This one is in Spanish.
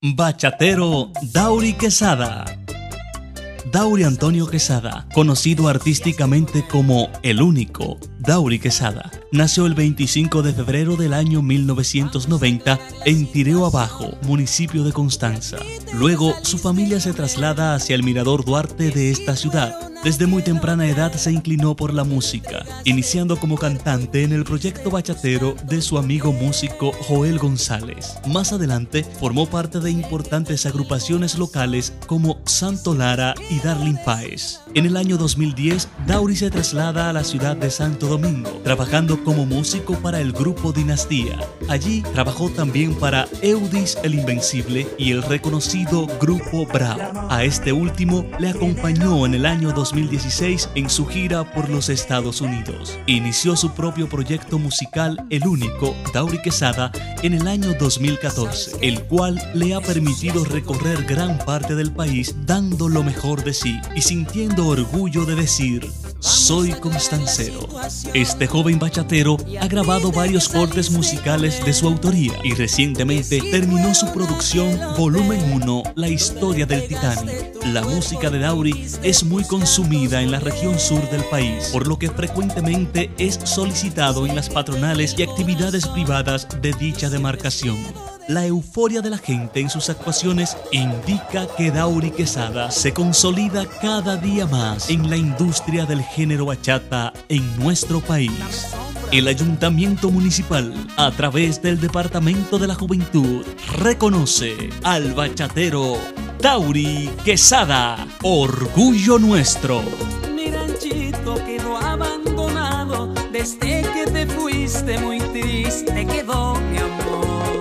Bachatero Dauri Quesada. Dauri Antonio Quesada, conocido artísticamente como El Único, Dauri Quesada, nació el 25 de febrero del año 1990 en Tireo Abajo, municipio de Constanza. Luego, su familia se traslada hacia el Mirador Duarte de esta ciudad, desde muy temprana edad se inclinó por la música, iniciando como cantante en el proyecto bachatero de su amigo músico Joel González. Más adelante formó parte de importantes agrupaciones locales como Santo Lara y Darling Páez. En el año 2010, Dauri se traslada a la ciudad de Santo Domingo, trabajando como músico para el grupo Dinastía. Allí trabajó también para Eudis el Invencible y el reconocido grupo Bravo. A este último le acompañó en el año 2010 2016 en su gira por los Estados Unidos. Inició su propio proyecto musical El Único, Dauri Quesada, en el año 2014, el cual le ha permitido recorrer gran parte del país dando lo mejor de sí y sintiendo orgullo de decir, soy constancero. Este joven bachatero ha grabado varios cortes musicales de su autoría y recientemente terminó su producción Volumen 1, La historia del Titanic. La música de Dauri es muy consumida en la región sur del país, por lo que frecuentemente es solicitado en las patronales y actividades privadas de dicha demarcación. La euforia de la gente en sus actuaciones indica que Dauri Quesada se consolida cada día más en la industria del género bachata en nuestro país. El Ayuntamiento Municipal, a través del Departamento de la Juventud, reconoce al bachatero Dauri Quesada, orgullo nuestro. Mi ranchito quedó abandonado desde que te fuiste, muy triste quedó mi amor